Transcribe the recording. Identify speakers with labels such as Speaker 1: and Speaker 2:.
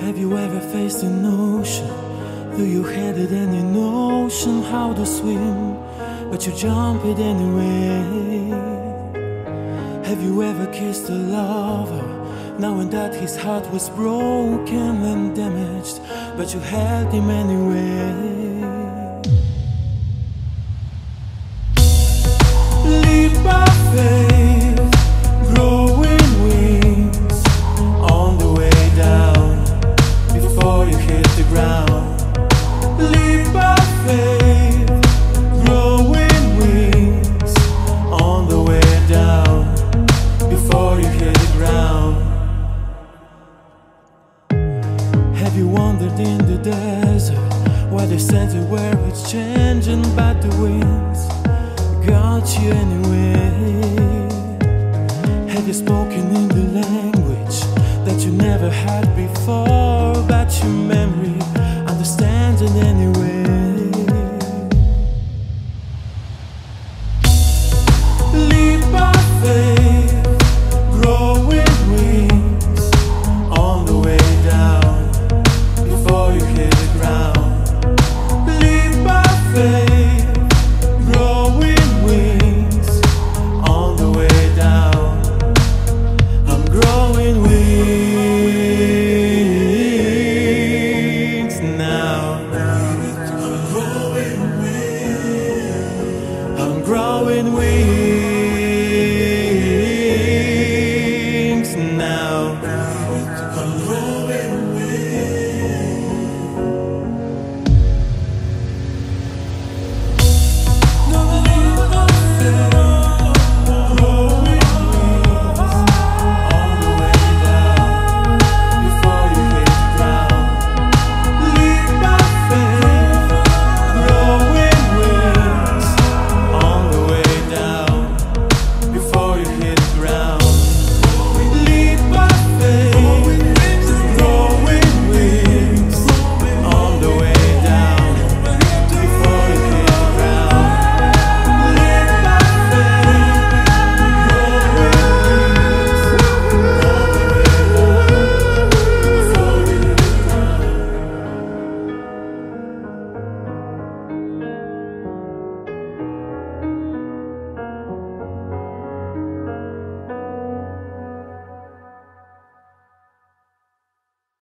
Speaker 1: Have you ever faced an ocean? Though you had it any notion how to swim, but you jump it anyway. Have you ever kissed a lover, knowing that his heart was broken and damaged, but you held him anyway? You wandered in the desert where said you where it's changing, but the winds got you anyway? Have you spoken in the language that you never had before,